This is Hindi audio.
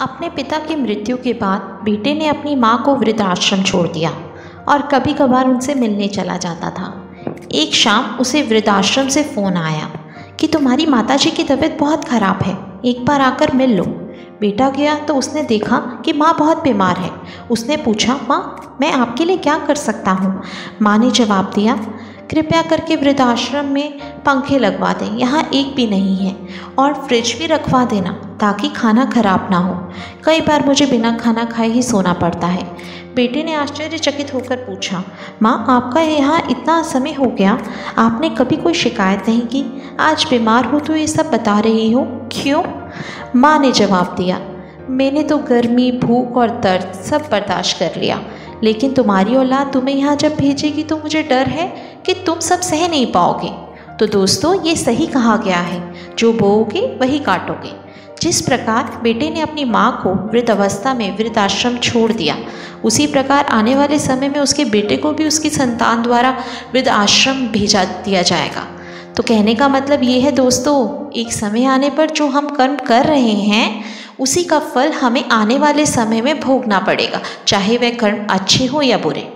अपने पिता की मृत्यु के बाद बेटे ने अपनी माँ को वृद्धाश्रम छोड़ दिया और कभी कभार उनसे मिलने चला जाता था। एक शाम उसे वृद्धाश्रम से फ़ोन आया कि तुम्हारी माताजी की तबीयत बहुत ख़राब है, एक बार आकर मिल लो। बेटा गया तो उसने देखा कि माँ बहुत बीमार है। उसने पूछा, माँ, मैं आपके लिए क्या कर सकता हूँ? माँ ने जवाब दिया, कृपया करके वृद्धाश्रम में पंखे लगवा दें, यहाँ एक भी नहीं है और फ्रिज भी रखवा देना। ताकि खाना ख़राब ना हो। कई बार मुझे बिना खाना खाए ही सोना पड़ता है। बेटे ने आश्चर्यचकित होकर पूछा, माँ, आपका यहाँ इतना समय हो गया। आपने कभी कोई शिकायत नहीं की? आज बीमार हो तो ये सब बता रही हो? क्यों? माँ ने जवाब दिया, मैंने तो गर्मी, भूख और दर्द सब बर्दाश्त कर लिया। लेकिन तुम्हारी औलाद तुम्हें यहाँ जब भेजेगी तो मुझे डर है कि तुम सब सह नहीं पाओगे। तो दोस्तों, ये सही कहा गया है। जो बोओगे, वही काटोगे। जिस प्रकार बेटे ने अपनी माँ को वृद्ध अवस्था में वृद्धाश्रम छोड़ दिया, उसी प्रकार आने वाले समय में उसके बेटे को भी उसकी संतान द्वारा वृद्ध आश्रम भेजा दिया जाएगा। तो कहने का मतलब ये है दोस्तों, एक समय आने पर जो हम कर्म कर रहे हैं, उसी का फल हमें आने वाले समय में भोगना पड़ेगा, चाहे वह कर्म अच्छे हो या बुरे।